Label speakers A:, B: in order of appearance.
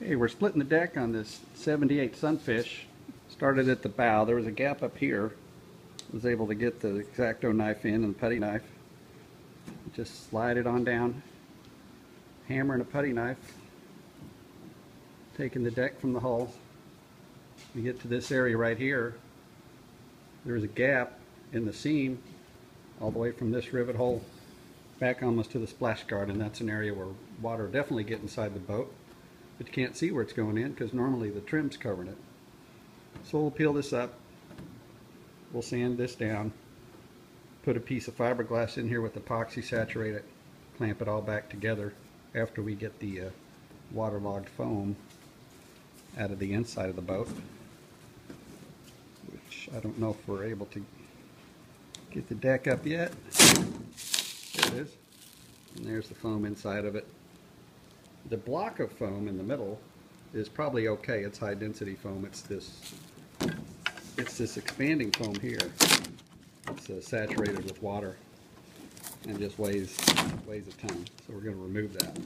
A: Okay, we're splitting the deck on this 78 Sunfish. Started at the bow. There was a gap up here. I Was able to get the X-Acto knife in and the putty knife. Just slide it on down. Hammer and a putty knife. Taking the deck from the hull. We get to this area right here. There's a gap in the seam all the way from this rivet hole back almost to the splash guard and that's an area where water definitely get inside the boat but you can't see where it's going in because normally the trim's covering it. So we'll peel this up, we'll sand this down, put a piece of fiberglass in here with epoxy, saturate it, clamp it all back together after we get the uh, waterlogged foam out of the inside of the boat, which I don't know if we're able to get the deck up yet. There it is. And there's the foam inside of it. The block of foam in the middle is probably okay. It's high density foam. It's this it's this expanding foam here. It's uh, saturated with water and just weighs weighs a ton. So we're going to remove that.